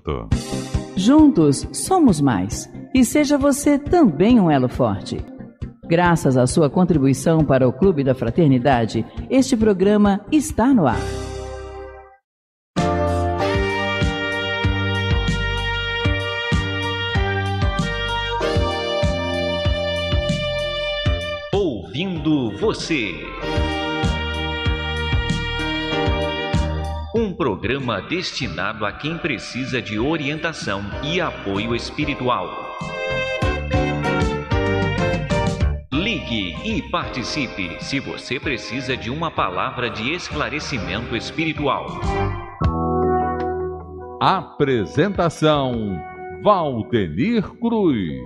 minuto. Juntos somos mais. E seja você também um elo forte. Graças à sua contribuição para o Clube da Fraternidade, este programa está no ar. Ouvindo você. Programa destinado a quem precisa de orientação e apoio espiritual. Ligue e participe se você precisa de uma palavra de esclarecimento espiritual. Apresentação: Valdenir Cruz.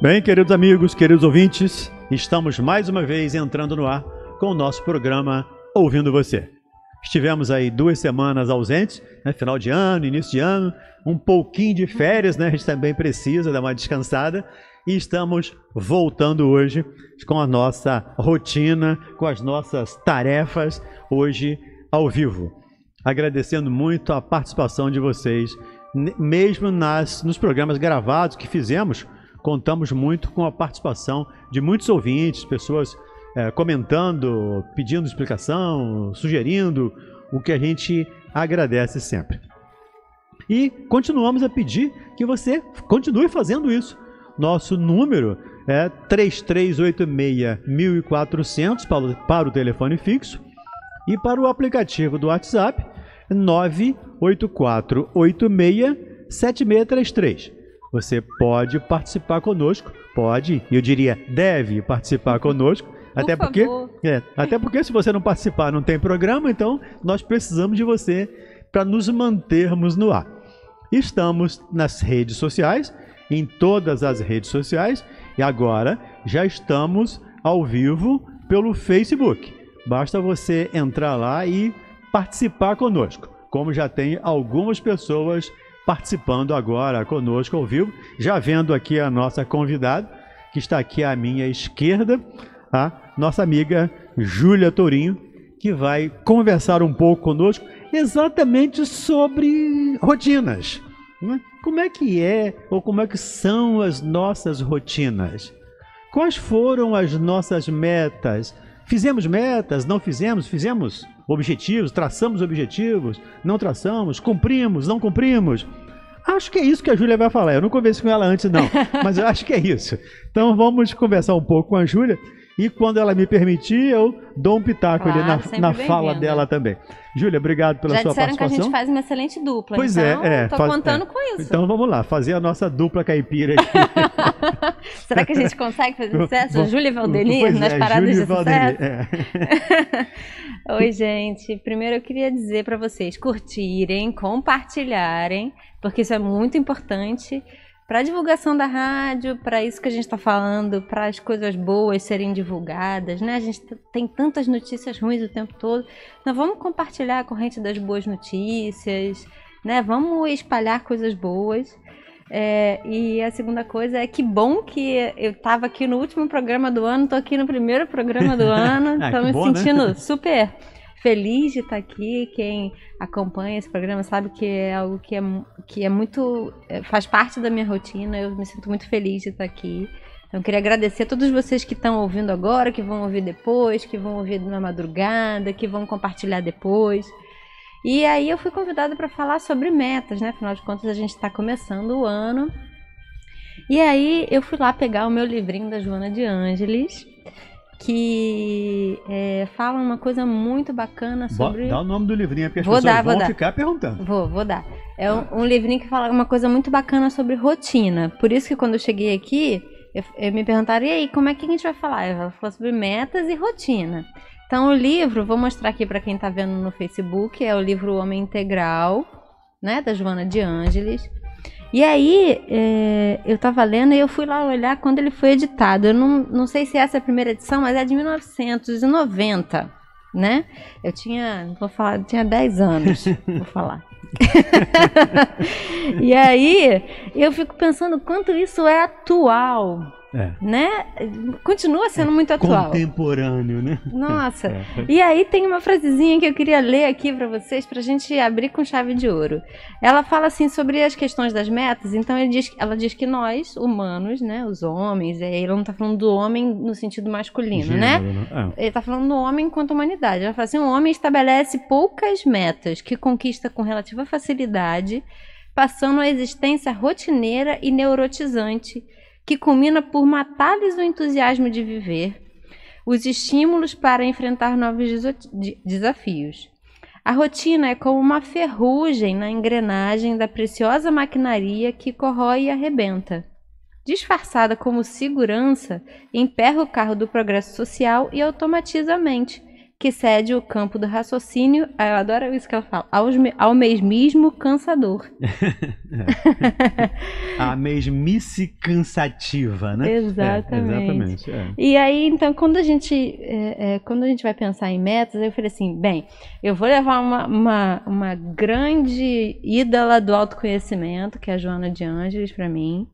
Bem, queridos amigos, queridos ouvintes, estamos mais uma vez entrando no ar com o nosso programa ouvindo você. Estivemos aí duas semanas ausentes, né, final de ano, início de ano, um pouquinho de férias, né? A gente também precisa dar uma descansada e estamos voltando hoje com a nossa rotina, com as nossas tarefas, hoje ao vivo. Agradecendo muito a participação de vocês, mesmo nas, nos programas gravados que fizemos, contamos muito com a participação de muitos ouvintes, pessoas é, comentando, pedindo explicação, sugerindo, o que a gente agradece sempre. E continuamos a pedir que você continue fazendo isso. Nosso número é 3386-1400 para, o, para o telefone fixo e para o aplicativo do WhatsApp 98486-7633. Você pode participar conosco, pode, eu diria deve participar conosco, até Por porque, favor. é, até porque se você não participar não tem programa, então nós precisamos de você para nos mantermos no ar. Estamos nas redes sociais, em todas as redes sociais, e agora já estamos ao vivo pelo Facebook. Basta você entrar lá e participar conosco. Como já tem algumas pessoas participando agora conosco ao vivo, já vendo aqui a nossa convidada, que está aqui à minha esquerda, a nossa amiga Júlia Tourinho, que vai conversar um pouco conosco exatamente sobre rotinas. né? Como é que é ou como é que são as nossas rotinas? Quais foram as nossas metas? Fizemos metas? Não fizemos? Fizemos objetivos? Traçamos objetivos? Não traçamos? Cumprimos? Não cumprimos? Acho que é isso que a Júlia vai falar. Eu não conversei com ela antes, não, mas eu acho que é isso. Então vamos conversar um pouco com a Júlia e quando ela me permitir, eu dou um pitaco ali Claro, na, sempre na fala dela também. Júlia, obrigado pela Já sua disseram que a participação. gente faz uma excelente dupla. Pois então, é, é. Tô faz- contando é. com isso. Então vamos lá, fazer a nossa dupla caipira aqui. Será que a gente consegue fazer sucesso? Júlia e Valdenir nas é, paradas de Valdenir, sucesso? é. Oi, gente. Primeiro eu queria dizer para vocês curtirem, compartilharem, porque isso é muito importante para a divulgação da rádio, para isso que a gente está falando, para as coisas boas serem divulgadas, né? A gente tem tantas notícias ruins o tempo todo. Então vamos compartilhar a corrente das boas notícias, né? Vamos espalhar coisas boas. É, e a segunda coisa é que bom que eu estava aqui no último programa do ano, tô aqui no primeiro programa do ano, Ah, tô que me bom, né? sentindo super feliz de estar aqui. Quem acompanha esse programa sabe que é algo que é, que é muito. é, faz parte da minha rotina. Eu me sinto muito feliz de estar aqui. Então, eu queria agradecer a todos vocês que estão ouvindo agora, que vão ouvir depois, que vão ouvir na madrugada, que vão compartilhar depois. E aí eu fui convidada para falar sobre metas, né? Afinal de contas, a gente está começando o ano. E aí eu fui lá pegar o meu livrinho da Joana de Ângeles, que é, fala uma coisa muito bacana sobre. Dá o nome do livrinho, porque as Vou pessoas dar, vão dar. ficar perguntando. Vou, vou dar. É um, um livrinho que fala uma coisa muito bacana sobre rotina. Por isso que quando eu cheguei aqui, eu, eu me perguntaram, e aí, como é que a gente vai falar? Ela falou sobre metas e rotina. Então, o livro, vou mostrar aqui para quem está vendo no Facebook, é o livro Homem Integral, né, da Joana de Ângeles. E aí, é, eu tava lendo e eu fui lá olhar quando ele foi editado. Eu não, não sei se essa é a primeira edição, mas é de 1990, né? Eu tinha, vou falar, eu tinha 10 anos, vou falar. e aí, eu fico pensando quanto isso é atual, É. né? Continua sendo muito atual. Contemporâneo, né? Nossa. É. E aí tem uma frasezinha que eu queria ler aqui para vocês pra gente abrir com chave de ouro. Ela fala assim sobre as questões das metas, então ele diz, ela diz que nós, humanos, né, os homens, é, ele não tá falando do homem no sentido masculino, né? Gênero, né? Ele está falando do homem enquanto humanidade. Ela fala assim: o homem estabelece poucas metas que conquista com relativa facilidade, passando a existência rotineira e neurotizante, que culmina por matar-lhes o entusiasmo de viver, os estímulos para enfrentar novos desafios. A rotina é como uma ferrugem na engrenagem da preciosa maquinaria que corrói e arrebenta. Disfarçada como segurança, emperra o carro do progresso social e automatiza a mente, que cede o campo do raciocínio, ah, eu adoro isso que ela fala, aos ao mesmismo cansador. A mesmice cansativa, né? Exatamente. É, exatamente. é. E aí, então, quando a gente, é, é, quando a gente vai pensar em metas, eu falei assim, bem, eu vou levar uma, uma, uma grande ídola do autoconhecimento, que é a Joana de Ângeles, para mim.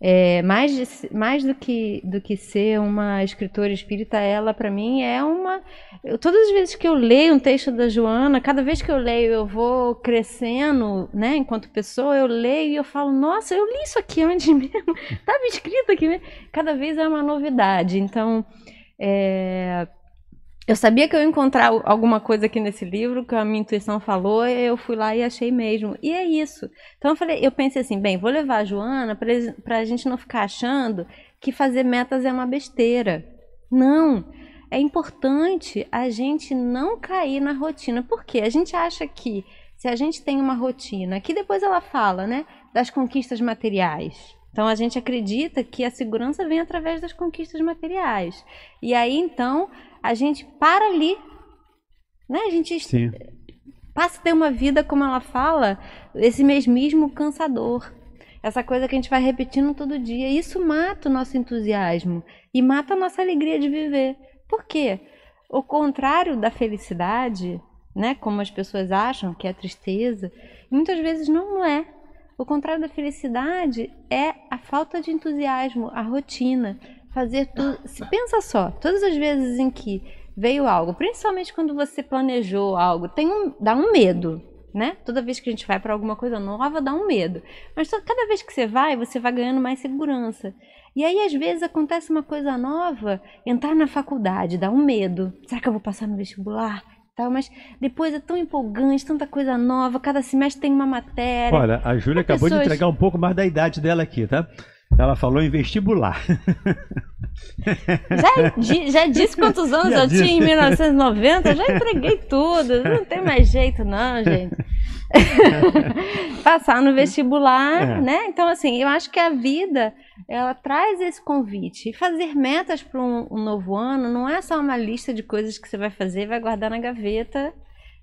É, mais, de- mais do, que, do que ser uma escritora espírita, ela para mim é uma. eu- todas as vezes que eu leio um texto da Joana, cada vez que eu leio, eu vou crescendo, né? Enquanto pessoa, eu leio e eu falo, nossa, eu li isso aqui antes mesmo, estava escrito aqui mesmo. Cada vez é uma novidade. Então, é, eu sabia que eu ia encontrar alguma coisa aqui nesse livro que a minha intuição falou, eu fui lá e achei mesmo. E é isso. Então eu falei, eu pensei assim, bem, vou levar a Joana para a gente não ficar achando que fazer metas é uma besteira. Não. É importante a gente não cair na rotina. Por quê? A gente acha que se a gente tem uma rotina, que depois ela fala, né, das conquistas materiais. Então a gente acredita que a segurança vem através das conquistas materiais. E aí então a gente para ali, né? A gente Sim. passa a ter uma vida, como ela fala, esse mesmismo cansador. Essa coisa que a gente vai repetindo todo dia. Isso mata o nosso entusiasmo e mata a nossa alegria de viver. Por quê? O contrário da felicidade, né, como as pessoas acham que é a tristeza, muitas vezes não é. O contrário da felicidade é a falta de entusiasmo, a rotina, fazer tudo. Se pensa só, todas as vezes em que veio algo, principalmente quando você planejou algo, tem um, dá um medo, né? Toda vez que a gente vai para alguma coisa nova, dá um medo. Mas cada vez que você vai, você vai ganhando mais segurança. E aí, às vezes, acontece uma coisa nova, entrar na faculdade, dá um medo. Será que eu vou passar no vestibular? Tal, mas depois é tão empolgante, tanta coisa nova, cada semestre tem uma matéria. Olha, a Júlia acabou de pessoas- entregar um pouco mais da idade dela aqui, tá? Ela falou em vestibular. Já, di- já disse quantos anos Já eu tinha em disse. 1990, já entreguei tudo, não tem mais jeito não, gente. Passar no vestibular, É. né? Então, assim, eu acho que a vida, ela traz esse convite. E fazer metas para um, um novo ano não é só uma lista de coisas que você vai fazer e vai guardar na gaveta.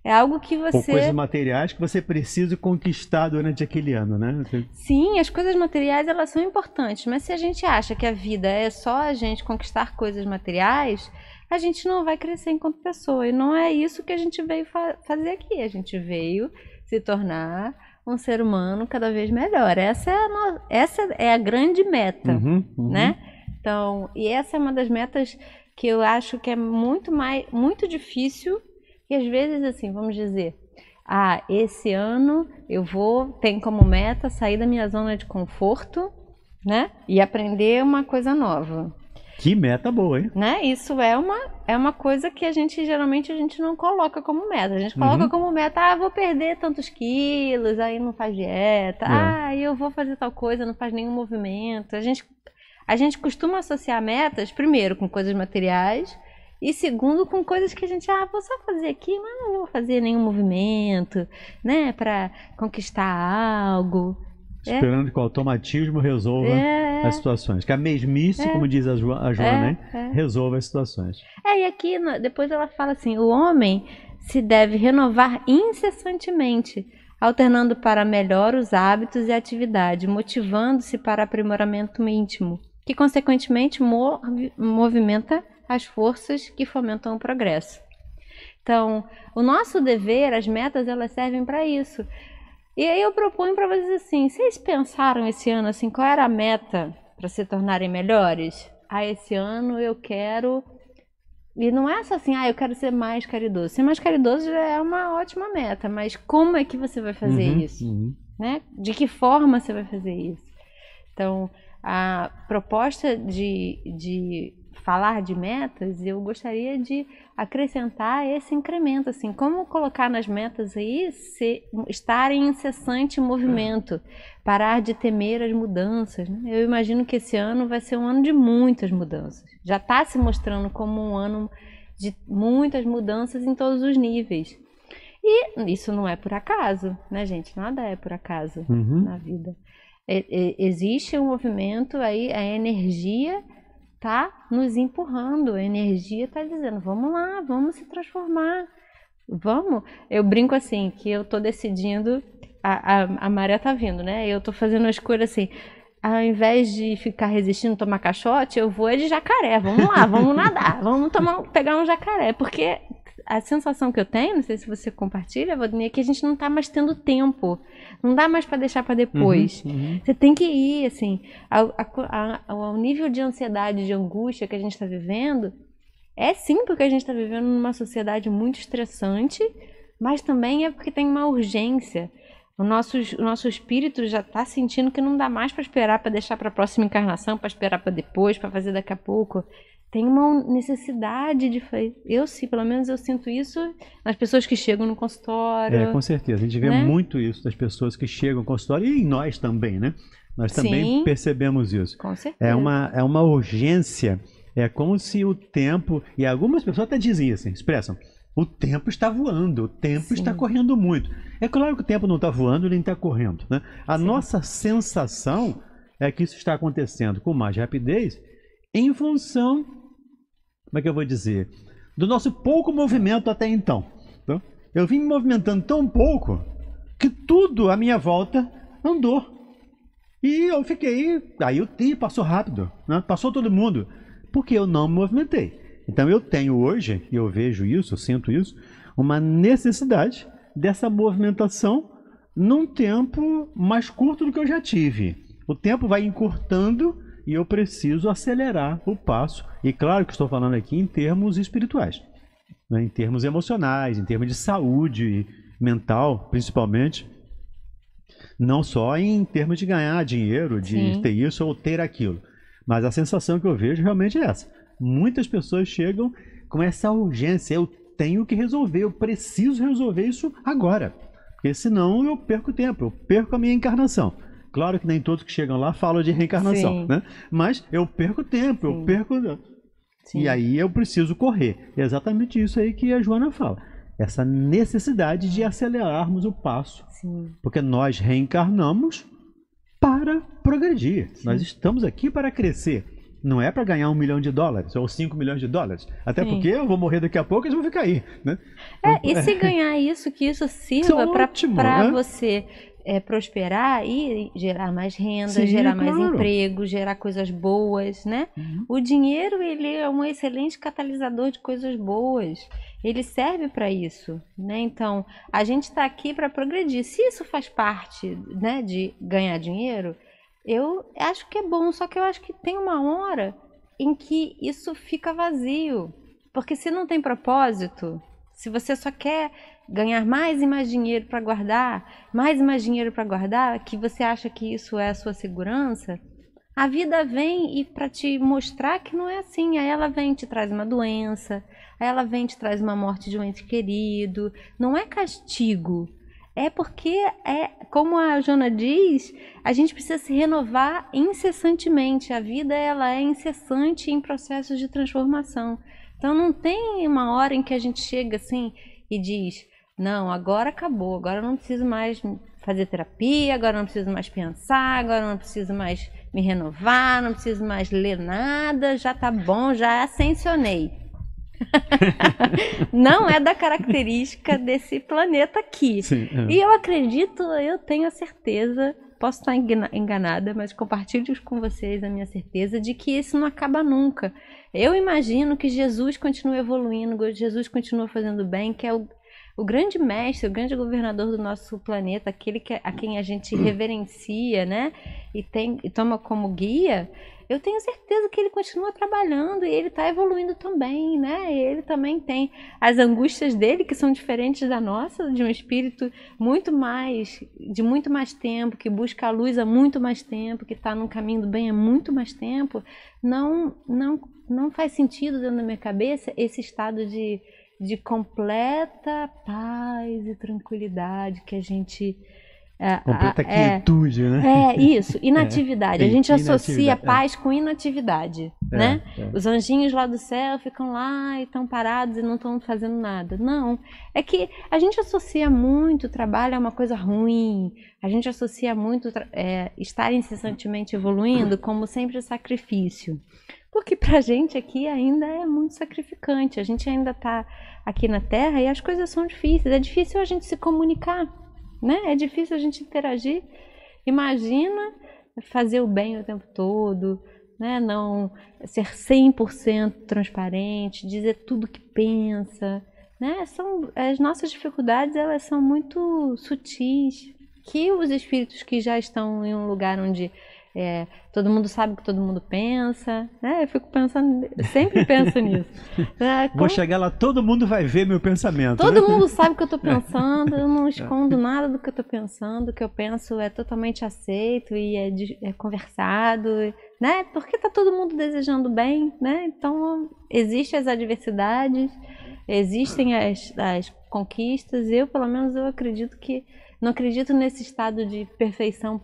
É algo que Ou você... coisas materiais que você precisa conquistar durante aquele ano, né? Sim, as coisas materiais elas são importantes, mas se a gente acha que a vida é só a gente conquistar coisas materiais, a gente não vai crescer enquanto pessoa. E não é isso que a gente veio fa- fazer aqui. A gente veio se tornar um ser humano cada vez melhor. Essa é a, no- essa é a grande meta Uhum, uhum. né? Então, e essa é uma das metas que eu acho que é muito mais, muito difícil e às vezes assim, vamos dizer, ah, esse ano eu vou tem como meta sair da minha zona de conforto, né? E aprender uma coisa nova, Que meta boa, hein? né? Isso é uma é uma coisa que a gente geralmente a gente não coloca como meta. A gente coloca Uhum. como meta, ah, vou perder tantos quilos, aí não faz dieta. É. Ah, eu vou fazer tal coisa, não faz nenhum movimento. A gente a gente costuma associar metas, primeiro, com coisas materiais, e segundo, com coisas que a gente, ah, vou só fazer aqui, mas não vou fazer nenhum movimento, né, para conquistar algo. É. Esperando que o automatismo resolva É, as situações. Que a mesmice, É. como diz a, Jo- a Joana, é, é. resolva as situações. É, e aqui depois ela fala assim: o homem se deve renovar incessantemente, alternando para melhor os hábitos e atividade, motivando-se para aprimoramento íntimo, que consequentemente move- movimenta as forças que fomentam o progresso. Então, o nosso dever, as metas, elas servem para isso. E aí eu proponho para vocês assim: vocês pensaram esse ano assim, qual era a meta para se tornarem melhores? Ah, esse ano eu quero. E não é só assim, ah, eu quero ser mais caridoso. Ser mais caridoso já é uma ótima meta, mas como é que você vai fazer Uhum, isso? uhum. né? De que forma você vai fazer isso? Então, a proposta de, de falar de metas, eu gostaria de acrescentar esse incremento, assim, como colocar nas metas aí se, estar em incessante movimento, parar de temer as mudanças. né? Eu imagino que esse ano vai ser um ano de muitas mudanças. Já está se mostrando como um ano de muitas mudanças em todos os níveis. E isso não é por acaso, né, gente? Nada é por acaso Uhum. na vida. E- e- existe um movimento aí, a energia tá nos empurrando, a energia tá dizendo, vamos lá, vamos se transformar, vamos. Eu brinco assim, que eu tô decidindo, a, a, a maré tá vindo, né? Eu tô fazendo a escolha assim, ao invés de ficar resistindo tomar caixote, eu vou é de jacaré, vamos lá, vamos nadar, vamos tomar, pegar um jacaré, porque a sensação que eu tenho, não sei se você compartilha, Valdinei, é que a gente não tá mais tendo tempo. Não dá mais para deixar para depois. Uhum, uhum. Você tem que ir, assim, ao, a- ao nível de ansiedade, de angústia que a gente está vivendo, é sim porque a gente está vivendo numa sociedade muito estressante, mas também é porque tem uma urgência. O nosso, o nosso espírito já está sentindo que não dá mais para esperar para deixar para a próxima encarnação, para esperar para depois, para fazer daqui a pouco. Tem uma necessidade de fazer. Eu sim, pelo menos eu sinto isso nas pessoas que chegam no consultório. É, com certeza. A gente vê né? muito isso das pessoas que chegam ao consultório e em nós também, né? Nós também Sim. percebemos isso. Com certeza. É uma, é uma urgência. É como se o tempo. E algumas pessoas até dizem assim, expressam. O tempo está voando, o tempo Sim. está correndo muito. É claro que o tempo não está voando nem está correndo. Né? A Sim. nossa sensação é que isso está acontecendo com mais rapidez em função, como é que eu vou dizer, do nosso pouco movimento até então. Então, eu vim me movimentando tão pouco que tudo à minha volta andou. E eu fiquei. Aí o tempo passou rápido, né? passou todo mundo, porque eu não me movimentei. Então eu tenho hoje, e eu vejo isso, eu sinto isso, uma necessidade dessa movimentação num tempo mais curto do que eu já tive. O tempo vai encurtando e eu preciso acelerar o passo. E claro que estou falando aqui em termos espirituais, né? em termos emocionais, em termos de saúde mental, principalmente. Não só em termos de ganhar dinheiro, de Sim. ter isso ou ter aquilo. Mas a sensação que eu vejo realmente é essa. Muitas pessoas chegam com essa urgência. Eu tenho que resolver, eu preciso resolver isso agora. Porque senão eu perco tempo, eu perco a minha encarnação. Claro que nem todos que chegam lá falam de reencarnação, Sim. né? Mas eu perco tempo, eu Sim. perco. Sim. E aí eu preciso correr. É exatamente isso aí que a Joana fala. Essa necessidade de acelerarmos o passo. Sim. Porque nós reencarnamos para progredir. Nós estamos aqui para crescer. Não é para ganhar um milhão de dólares ou cinco milhões de dólares. Até Sim. porque eu vou morrer daqui a pouco e eles vão ficar aí. Né? É, e se ganhar isso, que isso sirva para ótimo, né? você é, prosperar e gerar mais renda, Sim, gerar mais claro. emprego, gerar coisas boas, né? Uhum. O dinheiro, ele é um excelente catalisador de coisas boas. Ele serve para isso, né? Então, a gente está aqui para progredir. Se isso faz parte, né, de ganhar dinheiro, eu acho que é bom, só que eu acho que tem uma hora em que isso fica vazio. Porque se não tem propósito, se você só quer ganhar mais e mais dinheiro para guardar, mais e mais dinheiro para guardar, que você acha que isso é a sua segurança, a vida vem e para te mostrar que não é assim. Aí ela vem e te traz uma doença, aí ela vem e te traz uma morte de um ente querido. Não é castigo. É porque é, como a Jona diz, a gente precisa se renovar incessantemente. A vida ela é incessante em processos de transformação. Então não tem uma hora em que a gente chega assim e diz: "Não, agora acabou, agora eu não preciso mais fazer terapia, agora eu não preciso mais pensar, agora eu não preciso mais me renovar, não preciso mais ler nada, já tá bom, já ascensionei". não é da característica desse planeta aqui. Sim, é. E eu acredito, eu tenho a certeza, posso estar engana- enganada, mas compartilho com vocês a minha certeza de que isso não acaba nunca. Eu imagino que Jesus continua evoluindo, Jesus continua fazendo bem, que é o, o grande mestre, o grande governador do nosso planeta, aquele que, a quem a gente reverencia, né? e, tem, e toma como guia, eu tenho certeza que ele continua trabalhando e ele está evoluindo também, né? Ele também tem as angústias dele que são diferentes da nossa, de um espírito muito mais, de muito mais tempo, que busca a luz há muito mais tempo, que está no caminho do bem há muito mais tempo. Não, não, não faz sentido dentro da minha cabeça esse estado de, de completa paz e tranquilidade que a gente é, Completa é, quietude, né? É, isso, inatividade. É, a gente associa é. paz com inatividade, é, né? É. Os anjinhos lá do céu ficam lá e estão parados e não estão fazendo nada. Não, é que a gente associa muito trabalho a uma coisa ruim, a gente associa muito estar incessantemente evoluindo como sempre sacrifício. Porque pra gente aqui ainda é muito sacrificante, a gente ainda está aqui na Terra e as coisas são difíceis, é difícil a gente se comunicar né? É difícil a gente interagir. Imagina fazer o bem o tempo todo, né? Não ser 100% transparente, dizer tudo que pensa, né? São as nossas dificuldades, elas são muito sutis, que os espíritos que já estão em um lugar onde é, todo mundo sabe o que todo mundo pensa. Né? Eu fico pensando, sempre penso nisso. É, como... Vou chegar lá, todo mundo vai ver meu pensamento. Todo né? mundo sabe o que eu estou pensando, eu não escondo nada do que eu estou pensando, o que eu penso é totalmente aceito e é, é conversado, né? Porque está todo mundo desejando bem, né? Então, existem as adversidades, existem as, as conquistas, eu, pelo menos, eu acredito que não acredito nesse estado de perfeição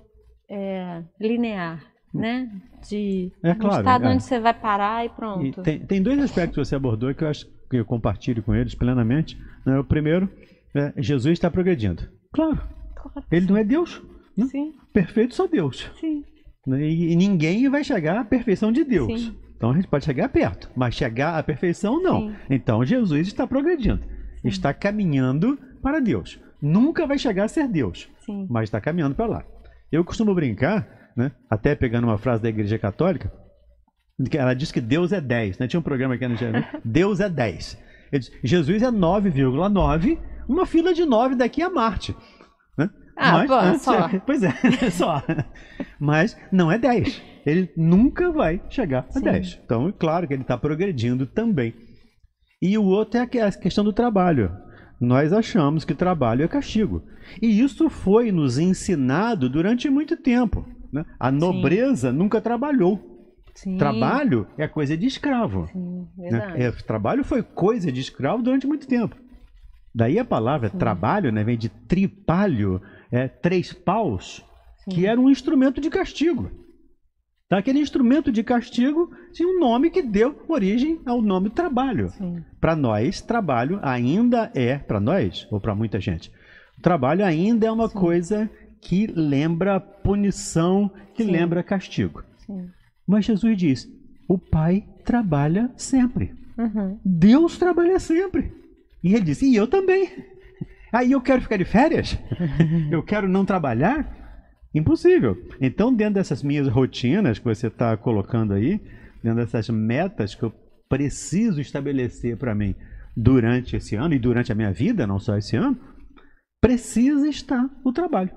é, linear, né? De é claro, um estado é. onde você vai parar e pronto. E tem, tem dois aspectos que você abordou que eu acho que eu compartilho com eles plenamente. Né? O primeiro, é, Jesus está progredindo. Claro. claro. Ele não é Deus. Né? Sim. Perfeito só Deus. Sim. Né? E, e, ninguém vai chegar à perfeição de Deus. Sim. Então a gente pode chegar perto, mas chegar à perfeição não. Sim. Então Jesus está progredindo, Sim. está caminhando para Deus. Nunca vai chegar a ser Deus, Sim. mas está caminhando para lá. Eu costumo brincar, né, até pegando uma frase da Igreja Católica, que ela diz que Deus é 10. Né? Tinha um programa aqui no GM, Deus é 10. Diz, Jesus é 9,9, uma fila de 9 daqui a Marte. Né? Ah, Mas, né, só. Pois é, só. Mas não é 10. Ele nunca vai chegar a Sim. 10. Então, é claro que ele está progredindo também. E o outro é a questão do trabalho nós achamos que trabalho é castigo. E isso foi nos ensinado durante muito tempo. Né? A nobreza Sim. nunca trabalhou. Sim. Trabalho é coisa de escravo. Sim, né? é, trabalho foi coisa de escravo durante muito tempo. Daí a palavra trabalho né, vem de tripalho, é, três paus, que era um instrumento de castigo. Tá? Aquele instrumento de castigo tinha um nome que deu origem ao nome trabalho. Para nós, trabalho ainda é, para nós, ou para muita gente, trabalho ainda é uma Sim. coisa que lembra punição, que Sim. lembra castigo. Sim. Mas Jesus diz: o Pai trabalha sempre. Uhum. Deus trabalha sempre. E ele disse: e eu também. Aí eu quero ficar de férias? eu quero não trabalhar? Impossível. Então, dentro dessas minhas rotinas que você está colocando aí, dentro dessas metas que eu preciso estabelecer para mim durante esse ano e durante a minha vida, não só esse ano, precisa estar o trabalho.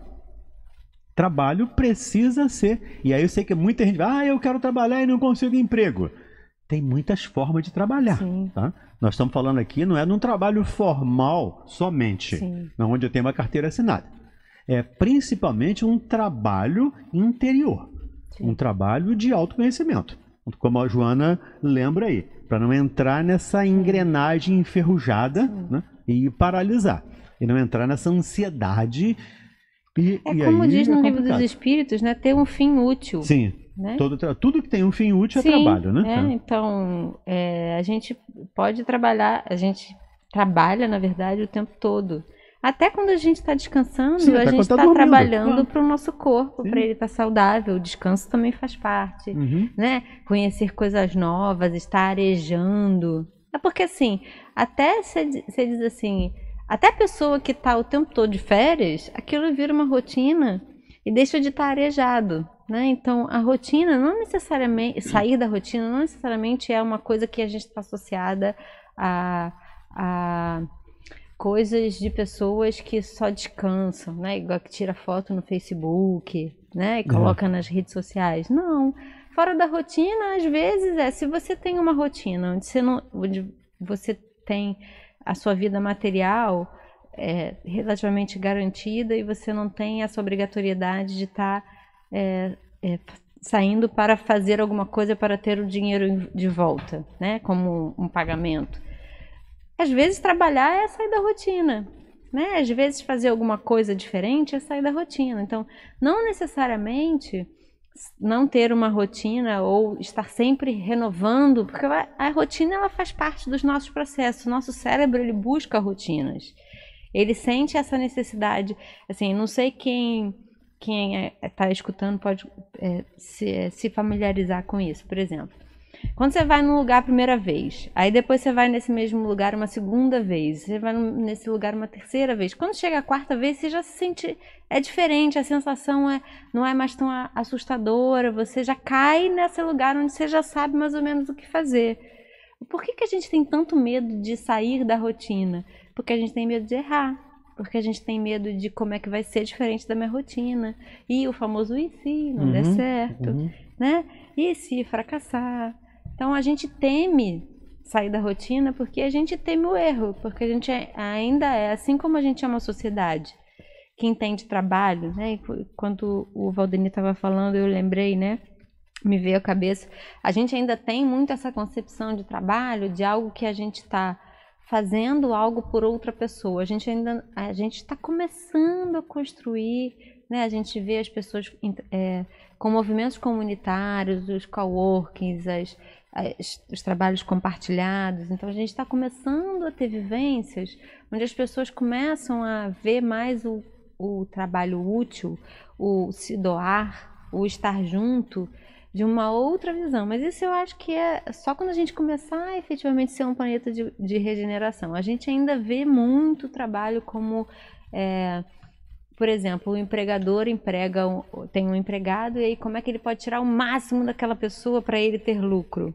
Trabalho precisa ser. E aí eu sei que muita gente vai, ah, eu quero trabalhar e não consigo emprego. Tem muitas formas de trabalhar. Tá? Nós estamos falando aqui, não é num trabalho formal somente, Sim. onde eu tenho uma carteira assinada é principalmente um trabalho interior, Sim. um trabalho de autoconhecimento, como a Joana lembra aí, para não entrar nessa engrenagem enferrujada né, e paralisar, e não entrar nessa ansiedade. E, é e como diz no é livro dos Espíritos, né, ter um fim útil. Sim. Né? Todo, tudo que tem um fim útil é Sim, é trabalho, né? É, então, é, a gente pode trabalhar, a gente trabalha, na verdade, o tempo todo. Até quando a gente está descansando, Sim, a gente está tá trabalhando ah. para o nosso corpo, para ele estar tá saudável. O descanso também faz parte, uhum. né? Conhecer coisas novas, estar arejando. É porque assim, até você diz assim, até a pessoa que está o tempo todo de férias, aquilo vira uma rotina e deixa de estar tá arejado. Né? Então, a rotina não necessariamente, sair da rotina não necessariamente é uma coisa que a gente está associada a, a coisas de pessoas que só descansam, né? Igual que tira foto no Facebook, né? E coloca nas redes sociais. Não. Fora da rotina, às vezes é. Se você tem uma rotina onde você, não, onde você tem a sua vida material é, relativamente garantida e você não tem essa obrigatoriedade de estar tá, é, é, saindo para fazer alguma coisa para ter o dinheiro de volta, né? Como um pagamento. Às vezes trabalhar é sair da rotina, né? Às vezes fazer alguma coisa diferente é sair da rotina. Então, não necessariamente não ter uma rotina ou estar sempre renovando, porque a rotina ela faz parte dos nossos processos. O nosso cérebro ele busca rotinas. Ele sente essa necessidade. Assim, não sei quem quem está é, tá escutando pode é, se, se familiarizar com isso. Por exemplo, quando você vai num lugar a primeira vez, aí depois você vai nesse mesmo lugar uma segunda vez, você vai nesse lugar uma terceira vez. Quando chega a quarta vez, você já se sente é diferente, a sensação é não é mais tão assustadora, você já cai nesse lugar onde você já sabe mais ou menos o que fazer. Por que, que a gente tem tanto medo de sair da rotina? Porque a gente tem medo de errar porque a gente tem medo de como é que vai ser diferente da minha rotina. E o famoso e se não uhum, der certo, uhum. né? E se fracassar? Então a gente teme sair da rotina porque a gente teme o erro, porque a gente é, ainda é, assim como a gente é uma sociedade que entende trabalho, né? Quando o Valdemir estava falando, eu lembrei, né? Me veio à cabeça. A gente ainda tem muito essa concepção de trabalho, de algo que a gente está fazendo algo por outra pessoa. A gente ainda a gente está começando a construir, né? A gente vê as pessoas é, com movimentos comunitários, os coworkings, as, as, os trabalhos compartilhados. Então a gente está começando a ter vivências onde as pessoas começam a ver mais o, o trabalho útil, o se doar, o estar junto de uma outra visão. Mas isso eu acho que é só quando a gente começar a efetivamente ser um planeta de, de regeneração. A gente ainda vê muito trabalho como. É, por exemplo, o empregador emprega tem um empregado e aí como é que ele pode tirar o máximo daquela pessoa para ele ter lucro?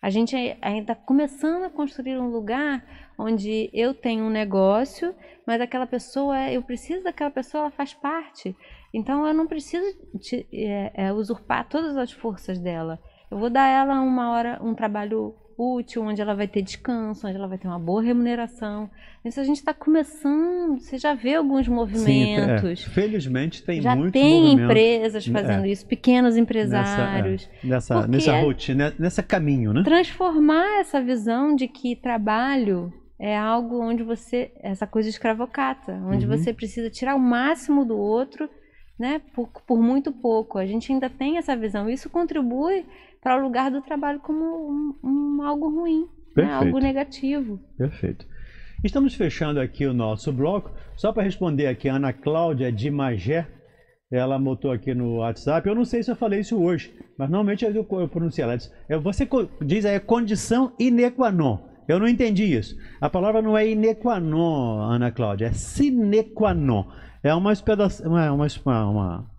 A gente ainda está começando a construir um lugar onde eu tenho um negócio, mas aquela pessoa, eu preciso daquela pessoa, ela faz parte. Então eu não preciso te, é, é, usurpar todas as forças dela. Eu vou dar ela uma hora, um trabalho útil, onde ela vai ter descanso, onde ela vai ter uma boa remuneração. Isso a gente está começando, você já vê alguns movimentos. Sim, é, felizmente tem já muito tem movimento. empresas fazendo é. isso, pequenos empresários. Nessa, é, nessa, nessa rotina, nessa caminho, né? Transformar essa visão de que trabalho é algo onde você, essa coisa escravocata, onde uhum. você precisa tirar o máximo do outro, né, por, por muito pouco. A gente ainda tem essa visão. Isso contribui para o lugar do trabalho como um, um algo ruim, né, algo negativo. Perfeito. Estamos fechando aqui o nosso bloco. Só para responder aqui, a Ana Cláudia de Magé, ela botou aqui no WhatsApp. Eu não sei se eu falei isso hoje, mas normalmente eu, eu pronuncio ela. Diz, é, você diz aí condição inequanon. Eu não entendi isso. A palavra não é inequanon, Ana Cláudia, é sine qua non. É uma, uma, uma, uma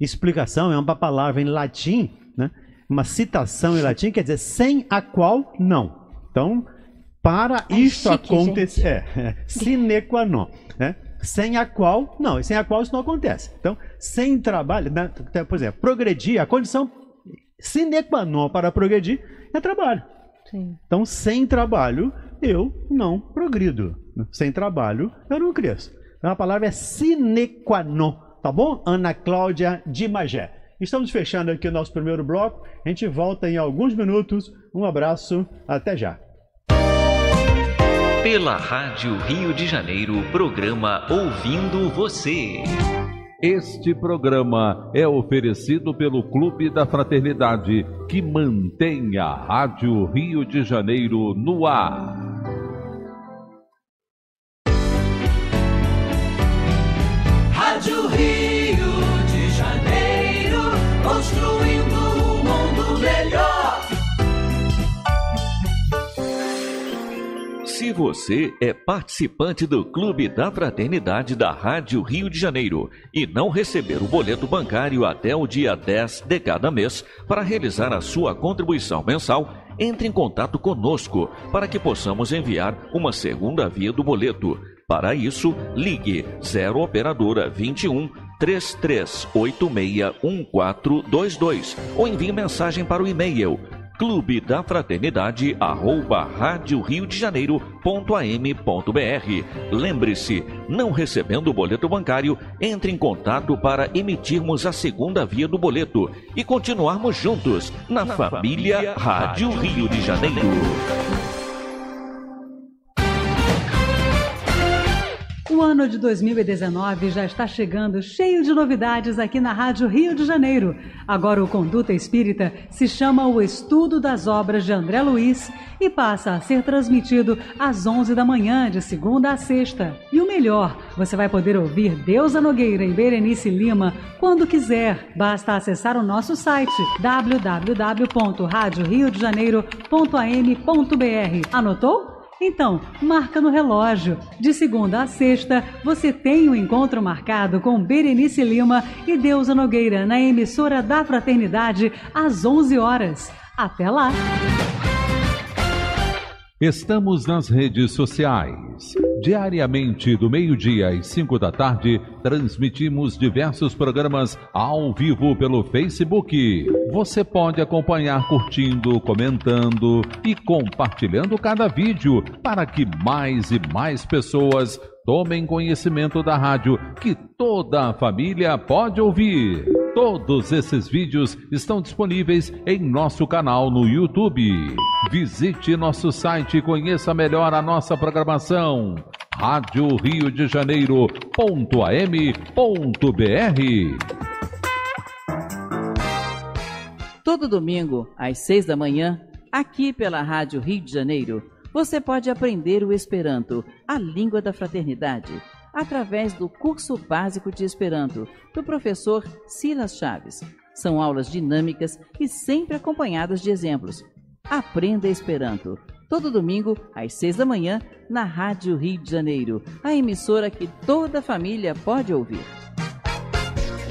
explicação, é uma palavra em latim, né? Uma citação em latim, quer dizer sem a qual não. Então, para é isto acontecer, é, é, sine qua non. Né? Sem a qual, não, sem a qual isso não acontece. Então, sem trabalho, né? por exemplo, progredir, a condição sine qua non para progredir é trabalho. Sim. Então, sem trabalho, eu não progrido. Sem trabalho, eu não cresço. Então, a palavra é sine qua non, tá bom? Ana Cláudia de Magé. Estamos fechando aqui o nosso primeiro bloco. A gente volta em alguns minutos. Um abraço, até já. Pela Rádio Rio de Janeiro, programa Ouvindo Você. Este programa é oferecido pelo Clube da Fraternidade, que mantém a Rádio Rio de Janeiro no ar. Se você é participante do Clube da Fraternidade da Rádio Rio de Janeiro e não receber o boleto bancário até o dia 10 de cada mês para realizar a sua contribuição mensal, entre em contato conosco para que possamos enviar uma segunda via do boleto. Para isso, ligue 0 Operadora 21 33861422 ou envie mensagem para o e-mail clube da fraternidade arroba rádio Rio de Janeiro ponto am ponto br. Lembre-se, não recebendo o boleto bancário, entre em contato para emitirmos a segunda via do boleto e continuarmos juntos na, na família, família Rádio Rio de Janeiro. O ano de 2019 já está chegando cheio de novidades aqui na Rádio Rio de Janeiro. Agora o Conduta Espírita se chama O Estudo das Obras de André Luiz e passa a ser transmitido às 11 da manhã, de segunda a sexta. E o melhor, você vai poder ouvir Deusa Nogueira e Berenice Lima quando quiser. Basta acessar o nosso site www.radioriodejaneiro.am.br. Anotou? Então, marca no relógio. De segunda a sexta, você tem o um encontro marcado com Berenice Lima e Deusa Nogueira na emissora da Fraternidade às 11 horas. Até lá! Estamos nas redes sociais. Diariamente, do meio-dia às 5 da tarde, transmitimos diversos programas ao vivo pelo Facebook. Você pode acompanhar curtindo, comentando e compartilhando cada vídeo para que mais e mais pessoas tomem conhecimento da rádio que toda a família pode ouvir. Todos esses vídeos estão disponíveis em nosso canal no YouTube. Visite nosso site e conheça melhor a nossa programação. Rádio Rio de Todo domingo, às seis da manhã, aqui pela Rádio Rio de Janeiro, você pode aprender o Esperanto, a língua da fraternidade através do curso básico de Esperanto do professor Silas Chaves. São aulas dinâmicas e sempre acompanhadas de exemplos. Aprenda Esperanto. Todo domingo, às seis da manhã, na Rádio Rio de Janeiro, a emissora que toda família pode ouvir.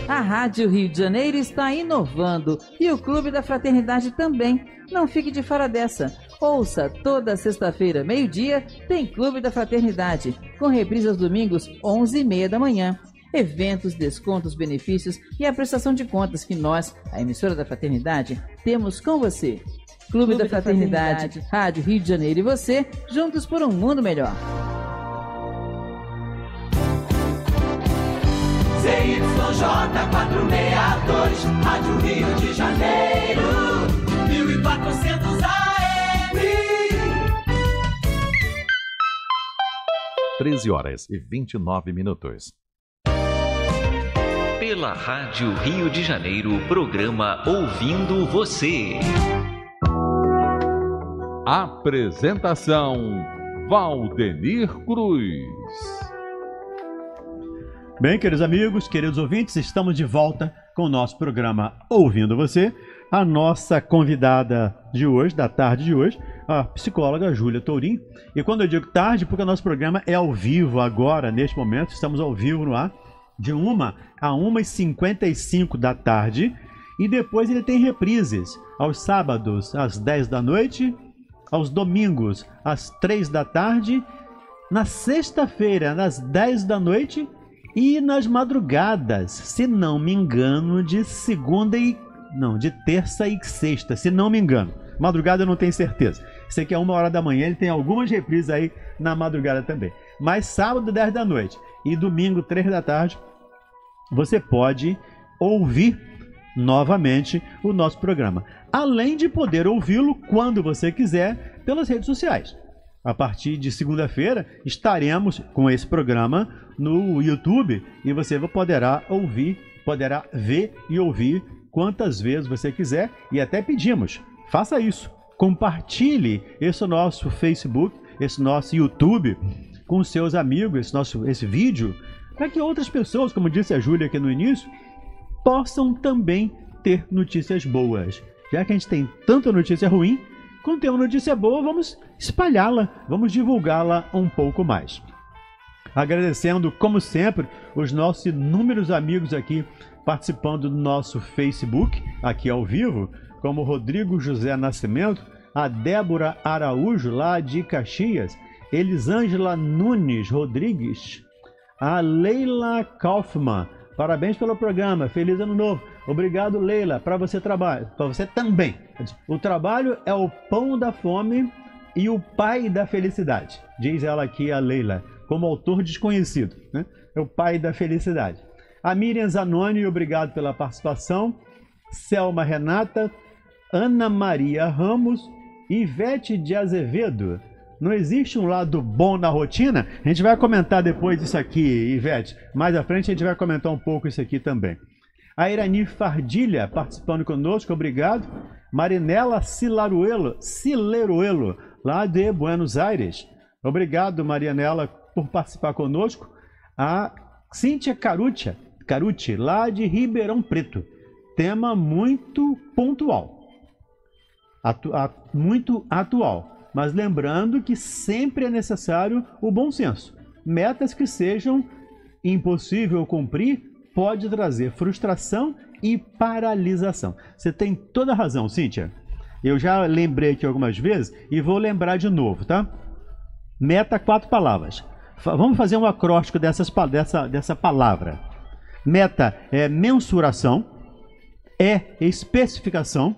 A Rádio Rio de Janeiro está inovando e o Clube da Fraternidade também. Não fique de fora dessa. Ouça toda sexta-feira, meio-dia, tem Clube da Fraternidade, com reprise aos domingos, 11h30 da manhã. Eventos, descontos, benefícios e a prestação de contas que nós, a emissora da Fraternidade, temos com você. Clube, Clube da, Fraternidade, Fraternidade, Rádio Rio de Janeiro e você, juntos por um mundo melhor. ZYJ 462, Rádio Rio de Janeiro, 1400 13 horas e 29 minutos. Pela Rádio Rio de Janeiro, programa Ouvindo Você. Apresentação: Valdenir Cruz. Bem, queridos amigos, queridos ouvintes, estamos de volta com o nosso programa Ouvindo Você. A nossa convidada de hoje, da tarde de hoje, a psicóloga Júlia Tourim. E quando eu digo tarde, porque o nosso programa é ao vivo agora, neste momento, estamos ao vivo no ar, de 1 a 1h55 da tarde. E depois ele tem reprises aos sábados, às 10 da noite, aos domingos, às 3 da tarde, na sexta-feira, às 10 da noite e nas madrugadas, se não me engano, de segunda e. Não, de terça e sexta, se não me engano. Madrugada eu não tenho certeza. Sei que é uma hora da manhã, ele tem algumas reprises aí na madrugada também. Mas sábado, 10 da noite e domingo, 3 da tarde, você pode ouvir novamente o nosso programa. Além de poder ouvi-lo quando você quiser pelas redes sociais. A partir de segunda-feira estaremos com esse programa no YouTube e você poderá ouvir, poderá ver e ouvir quantas vezes você quiser e até pedimos, faça isso compartilhe esse nosso Facebook, esse nosso YouTube com seus amigos, esse nosso esse vídeo, para que outras pessoas, como disse a Júlia aqui no início, possam também ter notícias boas. Já que a gente tem tanta notícia ruim, quando tem uma notícia boa, vamos espalhá-la, vamos divulgá-la um pouco mais. Agradecendo, como sempre, os nossos inúmeros amigos aqui participando do nosso Facebook, aqui ao vivo, como Rodrigo José Nascimento, a Débora Araújo, lá de Caxias, Elisângela Nunes Rodrigues, a Leila Kaufmann. Parabéns pelo programa, feliz ano novo. Obrigado, Leila, para você trabalho, para você também. O trabalho é o pão da fome e o pai da felicidade, diz ela aqui a Leila, como autor desconhecido, né? É o pai da felicidade. A Miriam Zanoni, obrigado pela participação. Selma Renata, Ana Maria Ramos, Ivete de Azevedo. Não existe um lado bom na rotina? A gente vai comentar depois disso aqui, Ivete. Mais à frente a gente vai comentar um pouco isso aqui também. A Irani Fardilha participando conosco, obrigado. Marinela Silaruelo, Sileruelo, lá de Buenos Aires. Obrigado, Marianela, por participar conosco. A Cíntia Carucci, Carucci, lá de Ribeirão Preto. Tema muito pontual, atu muito atual. Mas lembrando que sempre é necessário o bom senso. Metas que sejam impossível cumprir pode trazer frustração e paralisação. Você tem toda a razão, Cíntia. Eu já lembrei aqui algumas vezes e vou lembrar de novo, tá? Meta, quatro palavras. Vamos fazer um acróstico dessas, dessa, dessa palavra. Meta é mensuração, é especificação,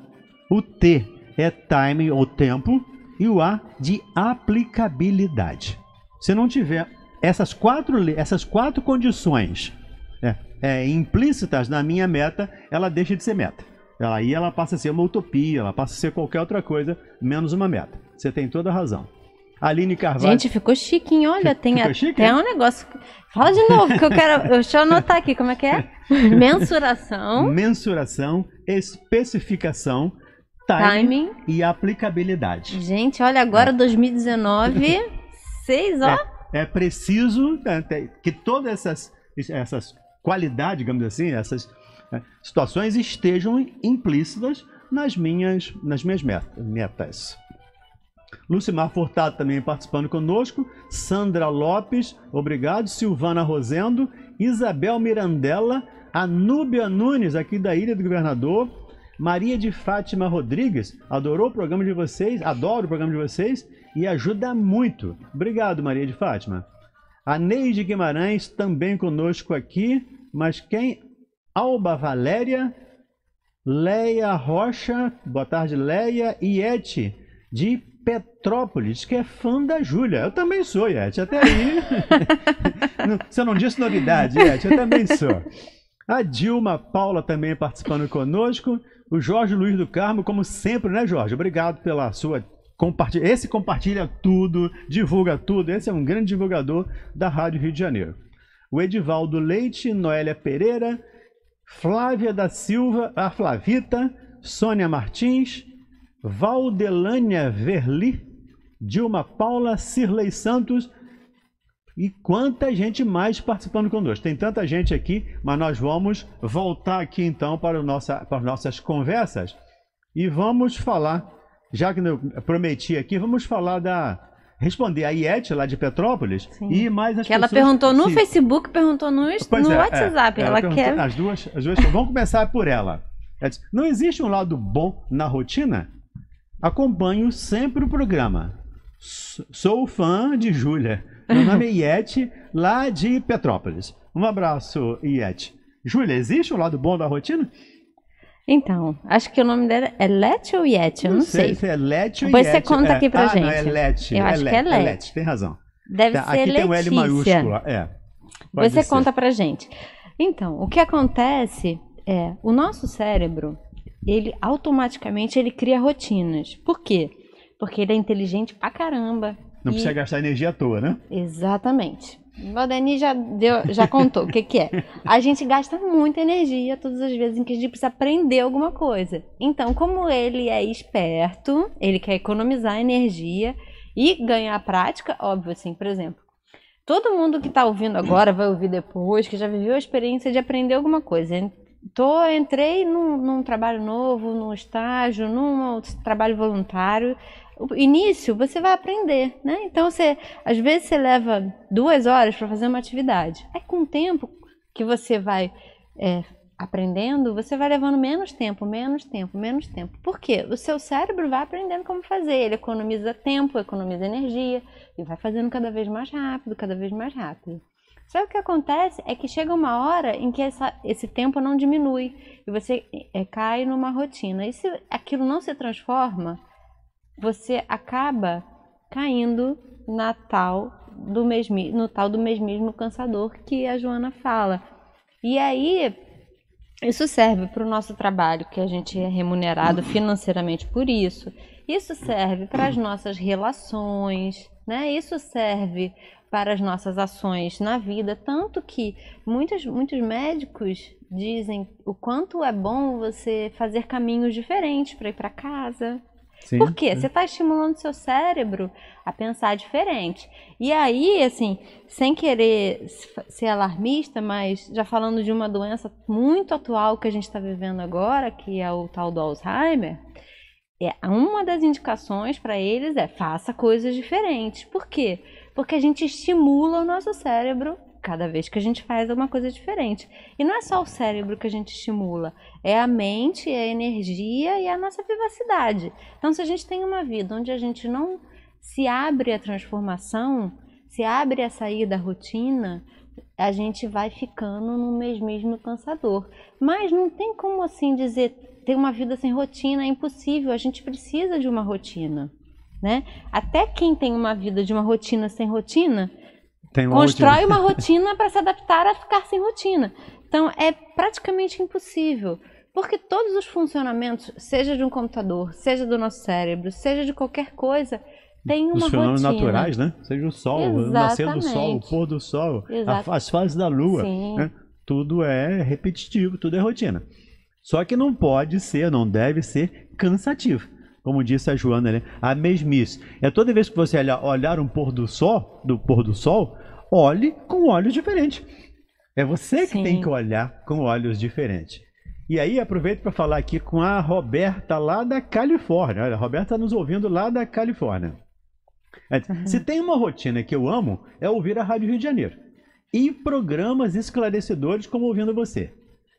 o T é time ou tempo e o A de aplicabilidade. Se não tiver essas quatro, essas quatro condições é, é, implícitas na minha meta, ela deixa de ser meta. Aí ela passa a ser uma utopia, ela passa a ser qualquer outra coisa, menos uma meta. Você tem toda a razão. Aline Carvalho. Gente, ficou chiquinho. Olha, tem ficou chique, até um negócio. Fala de novo, que eu quero. Deixa eu anotar aqui como é que é. Mensuração. Mensuração, especificação, timing, timing. e aplicabilidade. Gente, olha, agora é. 2019, seis, ó. É, é preciso né, que todas essas, essas qualidades, digamos assim, essas né, situações estejam implícitas nas minhas, nas minhas metas. Lucimar Furtado também participando conosco. Sandra Lopes, obrigado. Silvana Rosendo. Isabel Mirandella. Anúbia Nunes, aqui da Ilha do Governador. Maria de Fátima Rodrigues, adorou o programa de vocês, adoro o programa de vocês e ajuda muito. Obrigado, Maria de Fátima. A Neide Guimarães também conosco aqui, mas quem? Alba Valéria, Leia Rocha, boa tarde, Leia, Iete, de Petrópolis, que é fã da Júlia. Eu também sou, Iete, até aí. Você não disse novidade, Iete, eu também sou. A Dilma Paula também participando conosco. O Jorge Luiz do Carmo, como sempre, né, Jorge? Obrigado pela sua compartilha. Esse compartilha tudo, divulga tudo. Esse é um grande divulgador da Rádio Rio de Janeiro. O Edivaldo Leite, Noélia Pereira, Flávia da Silva, a Flavita, Sônia Martins, Valdelânia Verli, Dilma Paula, Cirlei Santos e quanta gente mais participando conosco. Tem tanta gente aqui, mas nós vamos voltar aqui então para, nossa, para as nossas conversas e vamos falar, já que eu prometi aqui, vamos falar da. Responder a Iete lá de Petrópolis Sim. e mais as que pessoas... ela perguntou no Sim. Facebook, perguntou no, no é, WhatsApp. É, ela, ela quer. As duas, as duas. Vamos começar por ela. ela disse, Não existe um lado bom na rotina? Acompanho sempre o programa. Sou fã de Júlia. Meu nome é Iete, lá de Petrópolis. Um abraço, Iete. Júlia, existe um lado bom da rotina? Então, acho que o nome dela é Lete ou Yeti, eu não, não sei. sei. se é Lete ou Depois você conta aqui pra é. gente. Ah, não, é Lete. Eu é acho Lete, que é Lete. É Lete, tem razão. Deve tá, ser Aqui Letícia. tem um L maiúsculo, é. Depois você ser. conta pra gente. Então, o que acontece é, o nosso cérebro, ele automaticamente ele cria rotinas. Por quê? Porque ele é inteligente pra caramba. Não e... precisa gastar energia à toa, né? Exatamente. O Valdeni já, deu, já contou o que, que é. A gente gasta muita energia todas as vezes em que a gente precisa aprender alguma coisa. Então, como ele é esperto, ele quer economizar energia e ganhar prática, óbvio, assim, por exemplo. Todo mundo que está ouvindo agora vai ouvir depois, que já viveu a experiência de aprender alguma coisa. Tô, entrei num, num trabalho novo, num estágio, num trabalho voluntário o início você vai aprender, né? Então você, às vezes você leva duas horas para fazer uma atividade. É com o tempo que você vai é, aprendendo, você vai levando menos tempo, menos tempo, menos tempo. Por quê? O seu cérebro vai aprendendo como fazer. Ele economiza tempo, economiza energia e vai fazendo cada vez mais rápido, cada vez mais rápido. Só que o que acontece é que chega uma hora em que essa, esse tempo não diminui e você é, cai numa rotina. E se aquilo não se transforma, você acaba caindo na tal do mesmi, no tal do mesmismo cansador que a Joana fala. E aí, isso serve para o nosso trabalho, que a gente é remunerado financeiramente por isso. Isso serve para as nossas relações, né? Isso serve para as nossas ações na vida, tanto que muitos, muitos médicos dizem o quanto é bom você fazer caminhos diferentes para ir para casa, Sim, por quê? sim. Você está estimulando seu cérebro a pensar diferente. E aí, assim, sem querer ser alarmista, mas já falando de uma doença muito atual que a gente está vivendo agora, que é o tal do Alzheimer, é uma das indicações para eles é faça coisas diferentes. Por quê? Porque a gente estimula o nosso cérebro cada vez que a gente faz alguma coisa diferente. E não é só o cérebro que a gente estimula, é a mente, é a energia e a nossa vivacidade. Então, se a gente tem uma vida onde a gente não se abre à transformação, se abre a sair da rotina, a gente vai ficando no mesmismo cansador. Mas não tem como assim dizer ter uma vida sem rotina, é impossível, a gente precisa de uma rotina. Né? Até quem tem uma vida de uma rotina sem rotina, Tem uma constrói rotina. uma rotina para se adaptar a ficar sem rotina. Então é praticamente impossível, porque todos os funcionamentos, seja de um computador, seja do nosso cérebro, seja de qualquer coisa, tem uma Os fenômenos rotina. naturais, né? Seja o sol, o nascer do sol, o Exatamente. pôr do sol, a- as fases da lua. Né? Tudo é repetitivo, tudo é rotina. Só que não pode ser, não deve ser cansativo. Como disse a Joana, né? a mesmice. É toda vez que você olhar, olhar um pôr do sol, do pôr do sol, olhe com olhos diferentes. É você que Sim. tem que olhar com olhos diferentes. E aí aproveito para falar aqui com a Roberta lá da Califórnia. Olha, a Roberta está nos ouvindo lá da Califórnia. É, Se tem uma rotina que eu amo, é ouvir a Rádio Rio de Janeiro. E programas esclarecedores como ouvindo você.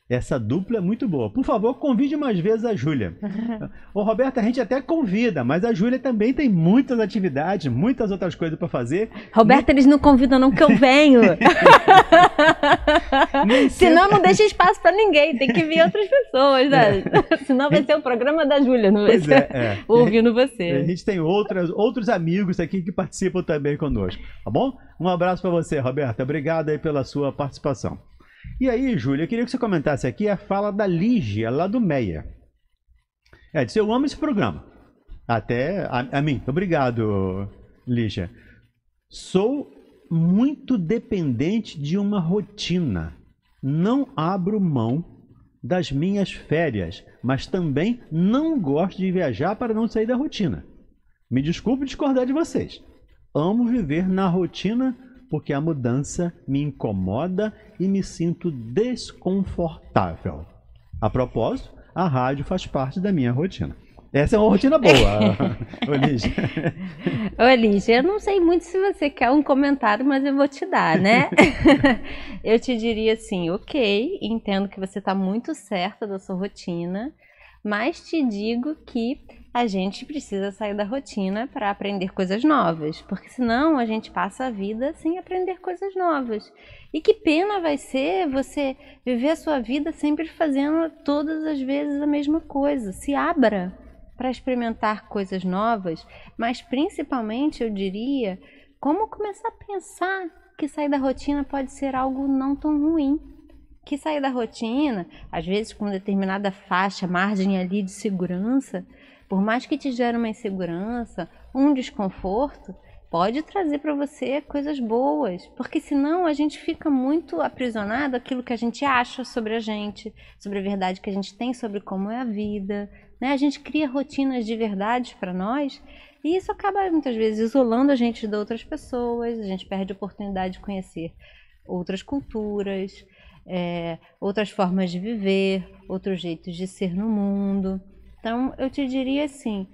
Essa dupla é muito boa. Por favor, convide mais vezes a Júlia. Ô, Roberta, a gente até convida, mas a Júlia também tem muitas atividades, muitas outras coisas para fazer. Roberta, eles não convidam não que eu venho. Senão não deixa espaço para ninguém, tem que vir outras pessoas, né? Senão vai ser o programa da Júlia, não vai ser é, é. ouvindo A você. gente tem outras, outros amigos aqui que participam também conosco, tá bom? Um abraço para você, Roberta. Obrigado aí pela sua participação. E aí, Júlia, eu queria que você comentasse aqui a fala da Lígia, lá do Meia. É, disse, eu amo esse programa. Até a, a mim. Obrigado, Lígia. Sou muito dependente de uma rotina. Não abro mão das minhas férias, mas também não gosto de viajar para não sair da rotina. Me desculpe discordar de vocês. Amo viver na rotina porque a mudança me incomoda e me sinto desconfortável. A propósito, a rádio faz parte da minha rotina. Essa é uma rotina boa, ô Lígia. Ô, Lígia, eu não sei muito se você quer um comentário, mas eu vou te dar, né? eu te diria assim, ok, entendo que você está muito certa da sua rotina, mas te digo que a gente precisa sair da rotina para aprender coisas novas, porque senão a gente passa a vida sem aprender coisas novas. E que pena vai ser você viver a sua vida sempre fazendo todas as vezes a mesma coisa. Se abra para experimentar coisas novas, mas principalmente eu diria como começar a pensar que sair da rotina pode ser algo não tão ruim. Que sair da rotina, às vezes com determinada faixa, margem ali de segurança, por mais que te gere uma insegurança, um desconforto, pode trazer para você coisas boas, porque senão a gente fica muito aprisionado àquilo que a gente acha sobre a gente, sobre a verdade que a gente tem sobre como é a vida, né? A gente cria rotinas de verdades para nós e isso acaba muitas vezes isolando a gente de outras pessoas, a gente perde a oportunidade de conhecer outras culturas, é, outras formas de viver, outros jeitos de ser no mundo. Então, eu te diria assim: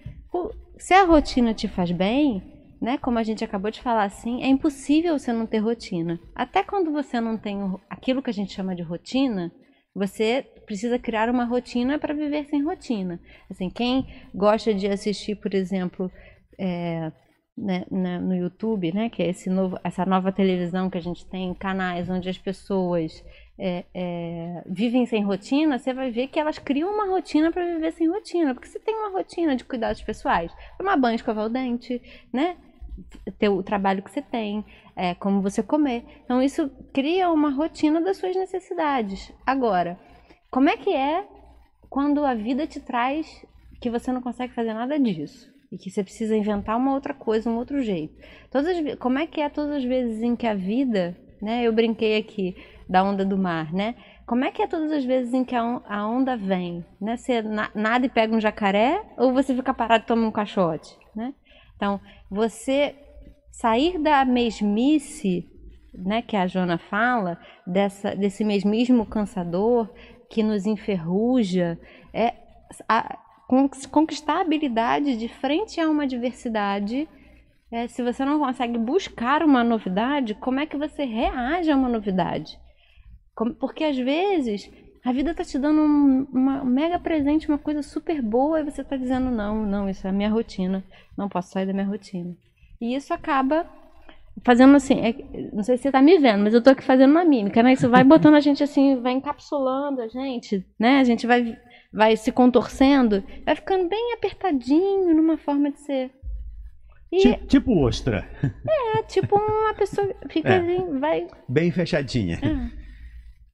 se a rotina te faz bem, né? Como a gente acabou de falar assim, é impossível você não ter rotina. Até quando você não tem aquilo que a gente chama de rotina, Você precisa criar uma rotina para viver sem rotina. Assim, quem gosta de assistir, por exemplo, é, né, na- no YouTube, né, que é esse novo, essa nova televisão que a gente tem, canais onde as pessoas é, é, vivem sem rotina, você vai ver que elas criam uma rotina para viver sem rotina, porque você tem uma rotina de cuidados pessoais, tomar banho, escovar o dente, né, ter o trabalho que você tem, é, como você comer. Então isso cria uma rotina das suas necessidades. Agora, como é que é quando a vida te traz que você não consegue fazer nada disso? E que você precisa inventar uma outra coisa, um outro jeito. Todas as, como é que é todas as vezes em que a vida, né? Eu brinquei aqui da onda do mar, né? Como é que é todas as vezes em que a on- a onda vem, né? Você na- nada e pega um jacaré ou você fica parado e toma um caixote, né? Então, você sair da mesmice, né, que a Jona fala, dessa, desse mesmismo cansador que nos enferruja, é a- con- conquistar a habilidade de frente a uma diversidade. é, se você não consegue buscar uma novidade, como é que você reage a uma novidade? Porque às vezes a vida tá te dando um, uma um mega presente, uma coisa super boa, e você tá dizendo, não, não, isso é a minha rotina, não posso sair da minha rotina. E isso acaba fazendo assim, é- não sei se você tá me vendo, mas eu tô aqui fazendo uma mímica, né? Isso vai botando a gente assim, vai encapsulando a gente, né? A gente vai, vai se contorcendo, vai ficando bem apertadinho numa forma de ser. E Ti- Tipo ostra, é tipo uma pessoa fica É. assim, vai bem fechadinha.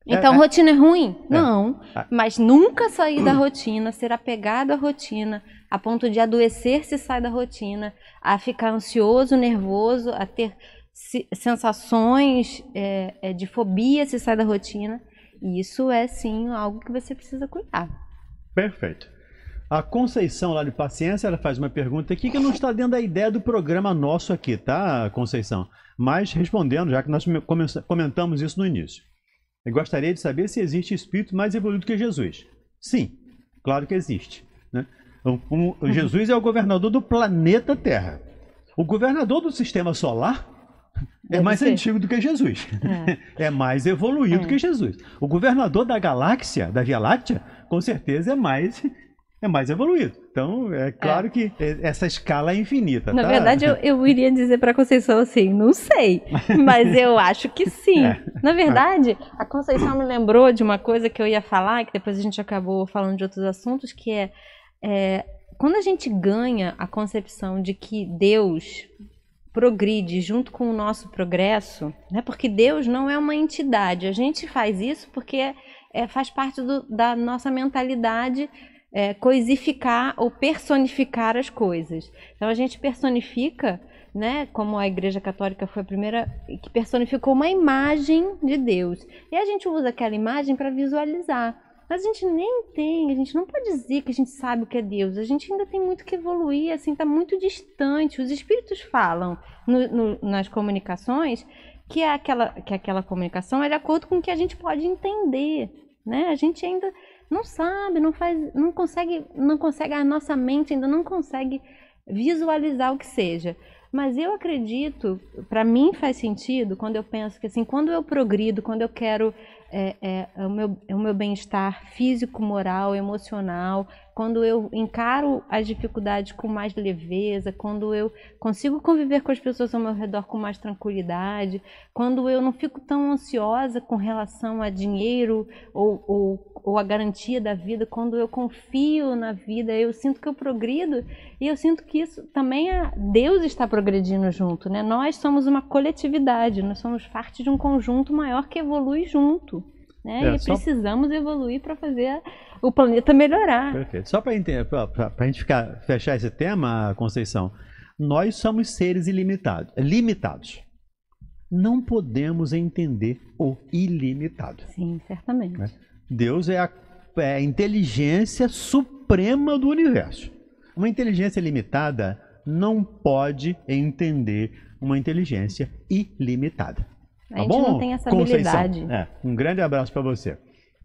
Então, É, é. rotina é ruim? Não. Ah. Mas nunca sair da rotina, ser apegado à rotina, a ponto de adoecer se sai da rotina, a ficar ansioso, nervoso, a ter se- sensações é, é, de fobia se sai da rotina. E isso é sim algo que você precisa cuidar. Perfeito. A Conceição lá de Paciência, ela faz uma pergunta aqui que não está dentro da ideia do programa nosso aqui, tá, Conceição? Mas respondendo, já que nós come- comentamos isso no início. Eu gostaria de saber se existe espírito mais evoluído que Jesus. Sim, claro que existe. Né? O- o- o Jesus é o governador do planeta Terra. O governador do sistema solar é Deve mais ser. antigo do que Jesus. É, mais evoluído É. que Jesus. O governador da galáxia, da Via Láctea, com certeza é mais é mais evoluído. Então, é claro que essa escala é infinita. Na tá? verdade, eu, eu iria dizer para Conceição assim, não sei, mas eu acho que sim. É. Na verdade, a Conceição me lembrou de uma coisa que eu ia falar, que depois a gente acabou falando de outros assuntos, que é, é, quando a gente ganha a concepção de que Deus progride junto com o nosso progresso, né? Porque Deus não é uma entidade. A gente faz isso porque é, faz parte do- da nossa mentalidade é, coisificar ou personificar as coisas. Então a gente personifica, né? Como a Igreja Católica foi a primeira que personificou uma imagem de Deus. E a gente usa aquela imagem para visualizar. Mas a gente nem tem, a gente não pode dizer que a gente sabe o que é Deus. A gente ainda tem muito que evoluir, assim, está muito distante. Os espíritos falam no- no- nas comunicações que é aquela, que aquela comunicação é de acordo com o que a gente pode entender, né? A gente ainda não sabe, não faz, não consegue, não consegue, a nossa mente ainda não consegue visualizar o que seja. Mas eu acredito, para mim faz sentido quando eu penso que assim, quando eu progrido, quando eu quero é, é, o meu, o meu bem-estar físico, moral, emocional, quando eu encaro as dificuldades com mais leveza, quando eu consigo conviver com as pessoas ao meu redor com mais tranquilidade, quando eu não fico tão ansiosa com relação a dinheiro ou, ou, ou a garantia da vida, quando eu confio na vida, eu sinto que eu progrido e eu sinto que isso também é, Deus está progredindo junto, né? Nós somos uma coletividade, nós somos parte de um conjunto maior que evolui junto. Né? É, e só- precisamos evoluir para fazer o planeta melhorar. Perfeito. Só para a gente ficar, fechar esse tema, Conceição, nós somos seres ilimitados, limitados. Não podemos entender o ilimitado. Sim, certamente. Né? Deus é a, é a inteligência suprema do universo. Uma inteligência limitada não pode entender uma inteligência ilimitada. A Tá gente bom, não tem essa Conceição? habilidade. É, um grande abraço para você.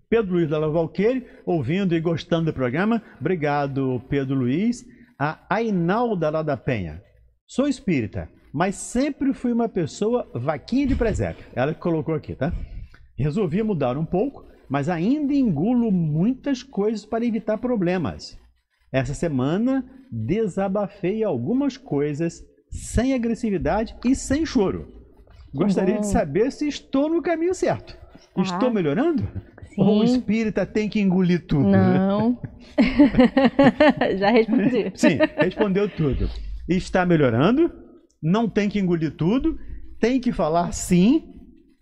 Pedro Luiz Dalla Valqueire, ouvindo e gostando do programa. Obrigado, Pedro Luiz. A Ainalda lá da Penha. Sou espírita, mas sempre fui uma pessoa vaquinha de presépio. Ela que colocou aqui, tá? Resolvi mudar um pouco mas ainda engulo muitas coisas para evitar problemas. Essa semana desabafei algumas coisas sem agressividade e sem choro. Gostaria bom. de saber se estou no caminho certo. Tá. Estou melhorando? Sim. Ou o espírita tem que engolir tudo? Não. Já respondi. Sim, respondeu tudo. Está melhorando, não tem que engolir tudo, tem que falar sim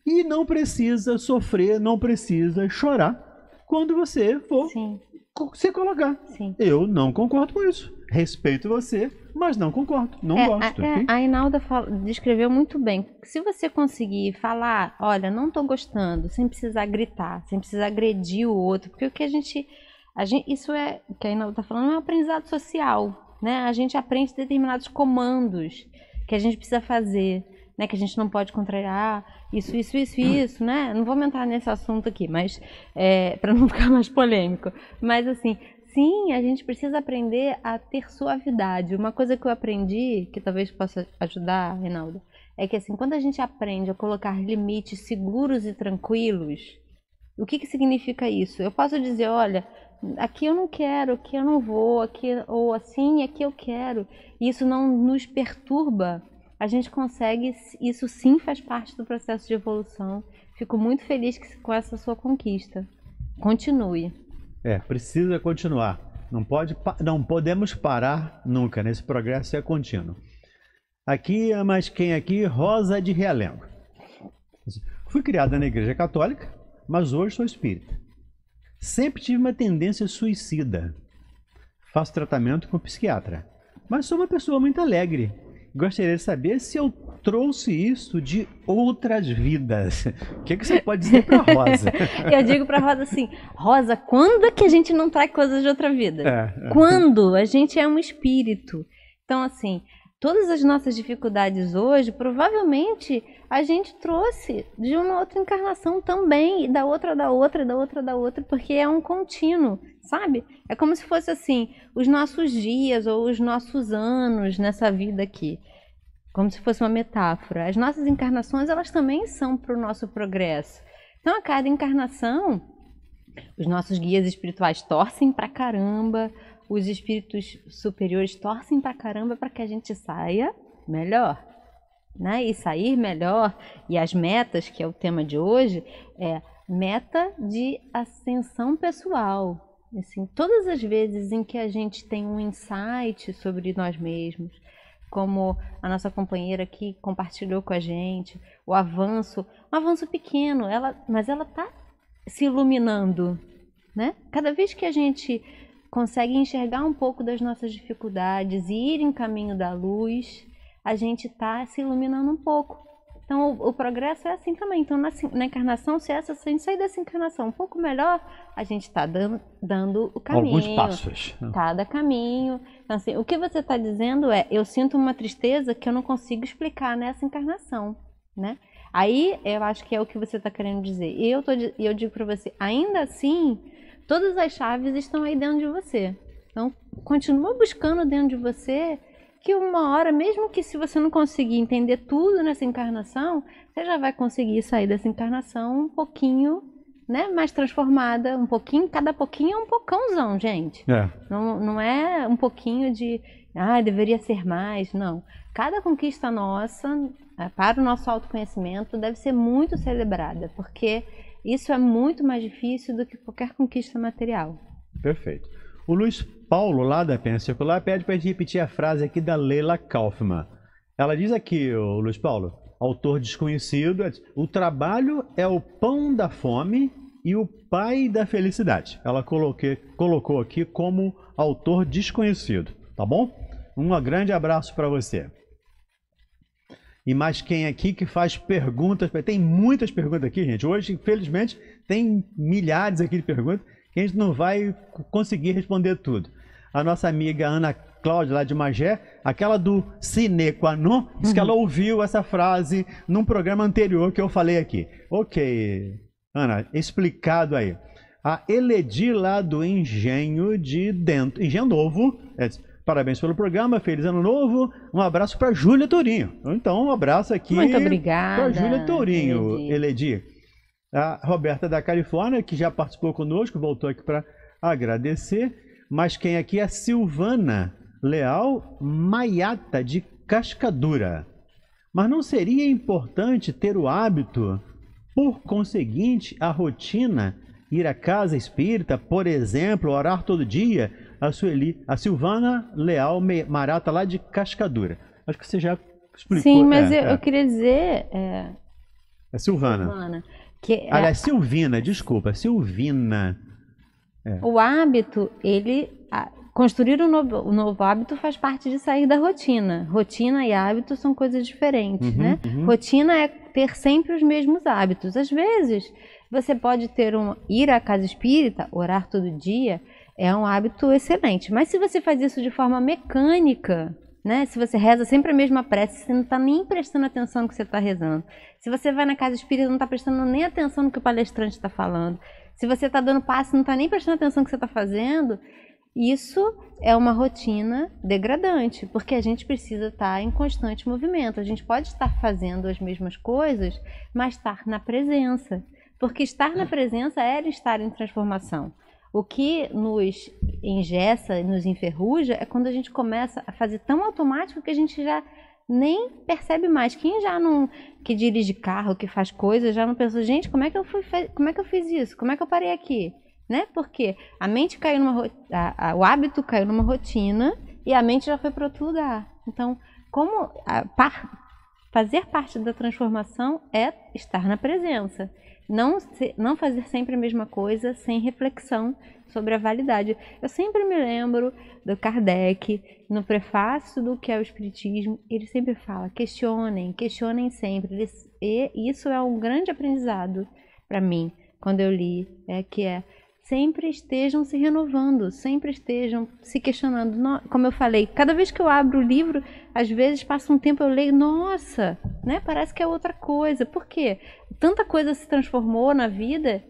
e não precisa sofrer, não precisa chorar quando você for Sim, se colocar. sim. Eu não concordo com isso. Respeito você, mas não concordo. Não É, gosto. a, é, a Inalda fala- descreveu muito bem. Se você conseguir falar, olha, não tô gostando, sem precisar gritar, sem precisar agredir o outro, porque o que a gente, a gente isso é, o que a Inalda tá falando, é um aprendizado social, né? A gente aprende determinados comandos que a gente precisa fazer, né? Que a gente não pode contrariar isso, isso, isso, isso, né? Não vou entrar nesse assunto aqui, mas é, para não ficar mais polêmico. Mas assim, sim, a gente precisa aprender a ter suavidade. Uma coisa que eu aprendi, que talvez possa ajudar, Reinaldo, é que assim, quando a gente aprende a colocar limites seguros e tranquilos, o que, que significa isso? Eu posso dizer, olha, aqui eu não quero, aqui eu não vou, aqui ou assim, aqui eu quero. E isso não nos perturba. A gente consegue, isso sim faz parte do processo de evolução. Fico muito feliz com essa sua conquista. Continue. É, precisa continuar. Não, pode, não podemos parar nunca. Nesse progresso é contínuo. Aqui, mas quem aqui? Rosa de Realengo. Fui criada na igreja católica, mas hoje sou espírita. Sempre tive uma tendência suicida. Faço tratamento com psiquiatra. Mas sou uma pessoa muito alegre. Gostaria de saber se eu trouxe isso de outras vidas. O que, que você pode dizer para Rosa? Eu digo pra Rosa assim, Rosa, quando é que a gente não traz coisas de outra vida? É, é. Quando a gente é um espírito. Então, assim, todas as nossas dificuldades hoje, provavelmente a gente trouxe de uma outra encarnação também, e da outra, da outra, da outra, da outra, porque é um contínuo, sabe? É como se fosse assim, os nossos dias ou os nossos anos nessa vida aqui. Como se fosse uma metáfora. As nossas encarnações, elas também são para o nosso progresso. Então, a cada encarnação, os nossos guias espirituais torcem pra caramba, os espíritos superiores torcem pra caramba para que a gente saia melhor. Né? E sair melhor, e as metas, que é o tema de hoje, é meta de ascensão pessoal. Assim, todas as vezes em que a gente tem um insight sobre nós mesmos, como a nossa companheira aqui compartilhou com a gente, o avanço, um avanço pequeno, ela, mas ela está se iluminando, né? Cada vez que a gente consegue enxergar um pouco das nossas dificuldades e ir em caminho da luz, a gente está se iluminando um pouco. Então, o, o progresso é assim também. Então, na, na encarnação, se essa se a gente sair dessa encarnação um pouco melhor, a gente está dando, dando o caminho. Alguns passos. Cada caminho. Então, assim, o que você está dizendo é: eu sinto uma tristeza que eu não consigo explicar nessa encarnação, né? Aí eu acho que é o que você está querendo dizer. E eu, tô, eu digo para você: ainda assim, todas as chaves estão aí dentro de você. Então, continua buscando dentro de você que uma hora, mesmo que se você não conseguir entender tudo nessa encarnação, você já vai conseguir sair dessa encarnação um pouquinho, né, mais transformada, um pouquinho, cada pouquinho é um pocãozão, gente. É. Não, não é um pouquinho de, ah, deveria ser mais, não. Cada conquista nossa, eh, para o nosso autoconhecimento, deve ser muito celebrada, porque isso é muito mais difícil do que qualquer conquista material. Perfeito. O Luiz Paulo, lá da Penha Circular, pede para gente repetir a frase aqui da Leila Kaufmann. Ela diz aqui, o Luiz Paulo, autor desconhecido, o trabalho é o pão da fome e o pai da felicidade. Ela coloquei, colocou aqui como autor desconhecido, tá bom? Um grande abraço para você. E mais quem aqui que faz perguntas? Tem muitas perguntas aqui, gente. Hoje, infelizmente, tem milhares aqui de perguntas a gente não vai conseguir responder tudo. A nossa amiga Ana Cláudia, lá de Magé, aquela do sine qua non, disse que ela ouviu essa frase num programa anterior que eu falei aqui. Ok, Ana, explicado aí. A Eledi lá do Engenho de Dentro, Engenho Novo, é, parabéns pelo programa, feliz ano novo, um abraço para Júlia Tourinho. Então, um abraço aqui Muito obrigada, para Júlia Tourinho, Eledi. Eledi. A Roberta da Califórnia, que já participou conosco, voltou aqui para agradecer. Mas quem aqui é Silvana Leal Maiata, de Cascadura. Mas não seria importante ter o hábito, por conseguinte, a rotina, ir à casa espírita, por exemplo, orar todo dia? A, Sueli, a Silvana Leal Marata, lá de Cascadura. Acho que você já explicou. Sim, mas é, eu, é. eu queria dizer. É, É Silvana. Silvana, que é- Aliás, Silvina, desculpa, Silvina. o hábito, ele. a- Construir um novo, um novo hábito faz parte de sair da rotina. Rotina e hábito são coisas diferentes, Uhum, né? uhum. Rotina é ter sempre os mesmos hábitos. Às vezes, você pode ter um ir à casa espírita, orar todo dia, é um hábito excelente. Mas se você faz isso de forma mecânica, né? Se você reza sempre a mesma prece, você não está nem prestando atenção no que você está rezando. Se você vai na casa espírita, não está prestando nem atenção no que o palestrante está falando. Se você está dando passe, não está nem prestando atenção no que você está fazendo. Isso é uma rotina degradante, porque a gente precisa estar em constante movimento. A gente pode estar fazendo as mesmas coisas, mas estar na presença. Porque estar na presença é estar em transformação. O que nos engessa, nos enferruja, é quando a gente começa a fazer tão automático que a gente já nem percebe mais. Quem já não que dirige carro, que faz coisas, já não pensa, gente, como é que eu fui, como é que eu fiz isso? Como é que eu parei aqui? Né? Porque a mente caiu numa a- a- o hábito caiu numa rotina e a mente já foi para outro lugar. Então, como a par- fazer parte da transformação é estar na presença. Não, se- não fazer sempre a mesma coisa sem reflexão sobre a validade. Eu sempre me lembro do Kardec, no prefácio do que é o Espiritismo, ele sempre fala: questionem, questionem sempre. Eles- e isso é um grande aprendizado para mim, quando eu li, é que é sempre estejam se renovando, sempre estejam se questionando. Como eu falei, cada vez que eu abro o livro, às vezes passa um tempo eu leio, nossa, né? Parece que é outra coisa. Por quê? Tanta coisa se transformou na vida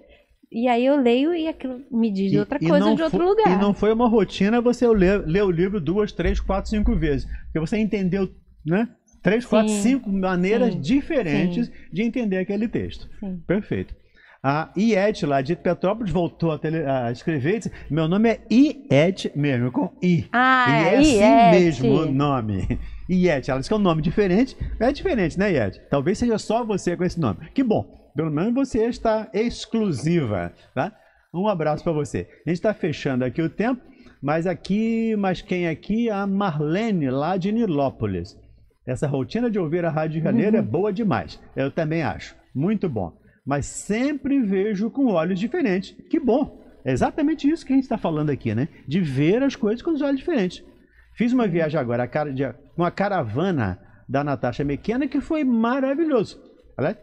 e aí eu leio e aquilo me diz de outra coisa não de outro lugar. E não foi uma rotina você ler, ler o livro duas, três, quatro, cinco vezes. Porque você entendeu, né? Três, quatro, Sim, cinco maneiras sim, diferentes de entender aquele texto. Sim. Perfeito. A Iete, lá de Petrópolis, voltou a, tele- a escrever e disse: Meu nome é Iete mesmo, com I. Ah, e é é assim Iete. mesmo o nome. Iete, ela disse que é um nome diferente. É diferente, né, Iete? Talvez seja só você com esse nome. Que bom. Pelo menos você está exclusiva, tá? Um abraço para você. A gente está fechando aqui o tempo, mas aqui, mas quem aqui? A Marlene, lá de Nilópolis. Essa rotina de ouvir a Rádio Janeiro é boa demais. Eu também acho. Muito bom. Mas sempre vejo com olhos diferentes. Que bom. É exatamente isso que a gente está falando aqui, né? De ver as coisas com os olhos diferentes. Fiz uma viagem agora com a caravana da Natasha Mequena que foi maravilhoso.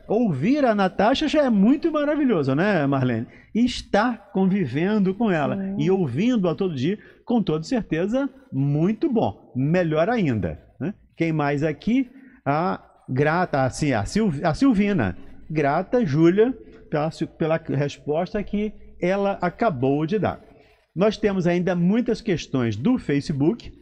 Ouvir a Natasha já é muito maravilhoso, né, Marlene? E estar convivendo com ela e ouvindo-a todo dia, com toda certeza, muito bom. Melhor ainda. Né? Quem mais aqui? A grata, assim, a, Sil- a Silvina. Grata, Júlia, pela, pela resposta que ela acabou de dar. Nós temos ainda muitas questões do Facebook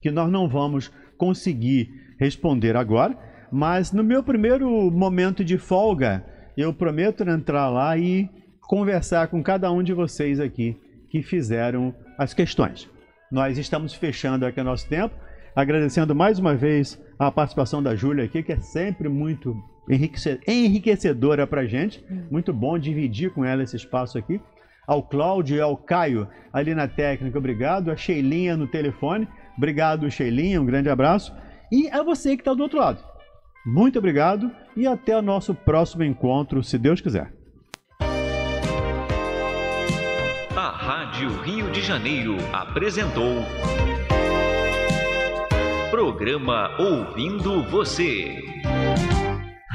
que nós não vamos conseguir responder agora, mas no meu primeiro momento de folga, eu prometo entrar lá e conversar com cada um de vocês aqui que fizeram as questões. Nós estamos fechando aqui o nosso tempo, agradecendo mais uma vez a participação da Júlia aqui, que é sempre muito enriquecedora para gente. Muito bom dividir com ela esse espaço aqui. Ao Cláudio e ao Caio ali na técnica, obrigado. A Sheilinha no telefone, obrigado, Sheilinha, um grande abraço. E a você que está do outro lado. Muito obrigado e até o nosso próximo encontro, se Deus quiser. A Rádio Rio de Janeiro apresentou. Programa Ouvindo Você.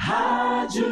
Rádio